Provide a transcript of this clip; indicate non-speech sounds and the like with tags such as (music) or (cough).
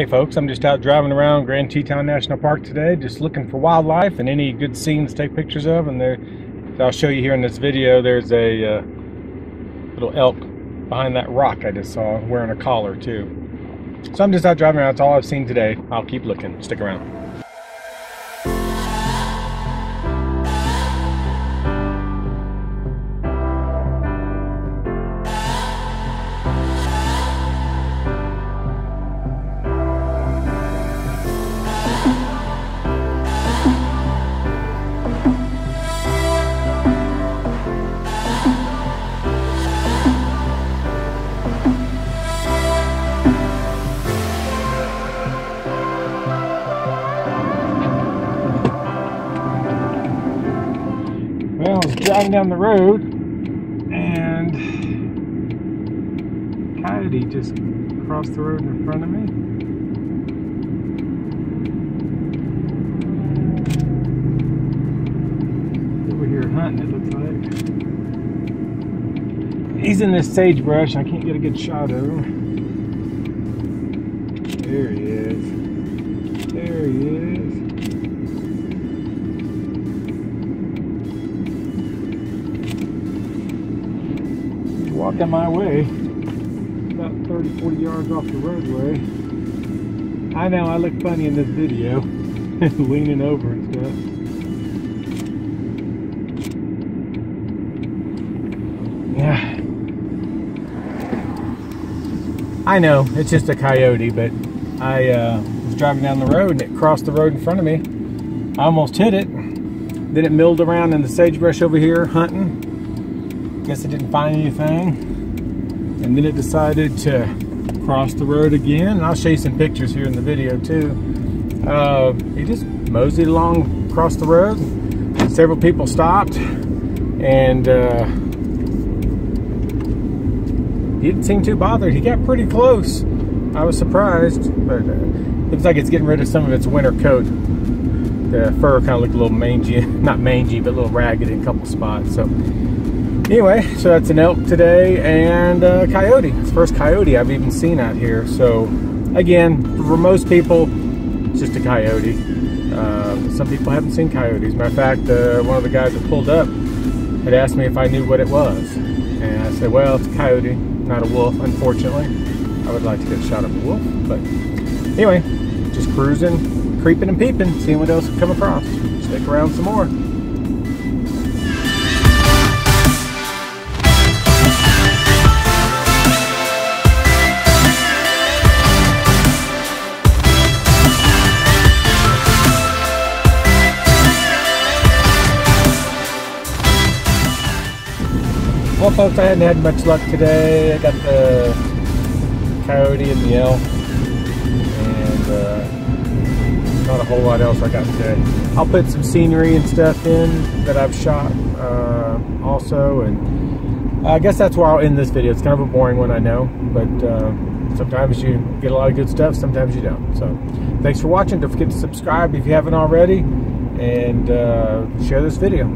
Hey folks, I'm just out driving around Grand Teton National Park today, just looking for wildlife and any good scenes to take pictures of. And there, I'll show you here in this video, there's a uh, little elk behind that rock I just saw, wearing a collar too. So I'm just out driving around, that's all I've seen today. I'll keep looking, stick around. Driving down the road and coyote just crossed the road in front of me. Over here hunting, it looks like. He's in this sagebrush. I can't get a good shot of him. There he is. Walking my way. About 30 40 yards off the roadway. I know I look funny in this video (laughs) leaning over and stuff. Yeah (sighs) I know it's just a coyote but I uh, was driving down the road and it crossed the road in front of me. I almost hit it. Then it milled around in the sagebrush over here hunting guess it didn't find anything. And then it decided to cross the road again. And I'll show you some pictures here in the video too. Uh, he just moseyed along across the road. Several people stopped and uh, he didn't seem too bothered. He got pretty close. I was surprised, but uh, looks like it's getting rid of some of its winter coat. The fur kind of looked a little mangy, (laughs) not mangy, but a little ragged in a couple spots. So anyway, so that's an elk today and a coyote. It's the first coyote I've even seen out here. So again, for most people, it's just a coyote. Uh, some people haven't seen coyotes. Matter of fact, uh, one of the guys that pulled up had asked me if I knew what it was. And I said, well, it's a coyote, not a wolf, unfortunately. I would like to get a shot of a wolf, but anyway, just cruising, creeping and peeping, seeing what else we come across. Stick around some more. Well, folks, I hadn't had much luck today. I got the coyote and the elk, and uh, not a whole lot else I got today. I'll put some scenery and stuff in that I've shot uh, also, and I guess that's where I'll end this video. It's kind of a boring one, I know, but uh, sometimes you get a lot of good stuff, sometimes you don't. So, thanks for watching. Don't forget to subscribe if you haven't already, and uh, share this video.